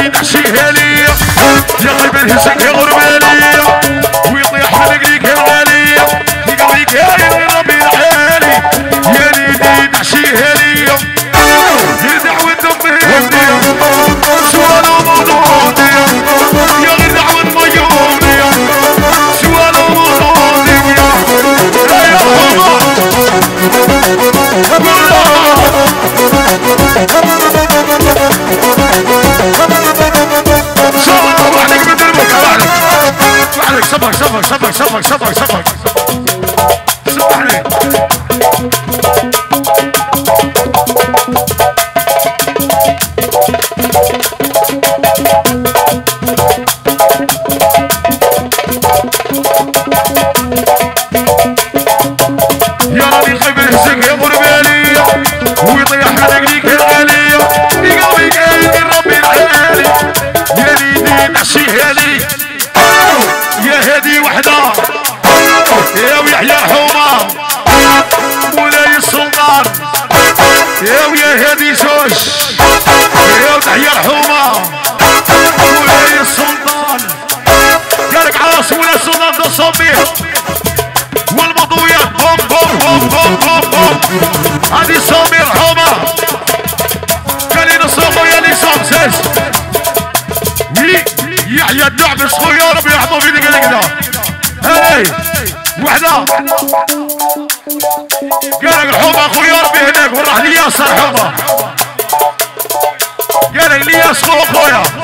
نحشيها ليا يا غيب الهزك يا غربالية طبعا عليك صبر صبر صبر صبر. صبر هدي زوج يا وتحيا الحومة مولاي السلطان قالك عاص ولا السلطان ده صبيه والمضويات بوم بوم بوم بوم بوم بوم. هذه سمير حومة كلين الصوم يا لي وي يحيى الدعم الصغير يا رب يحفظ في ذيك كده. هاي. وحدة. قالك الحومة اخويا ربي هناك وراح لي ياسر حومة. قالك لي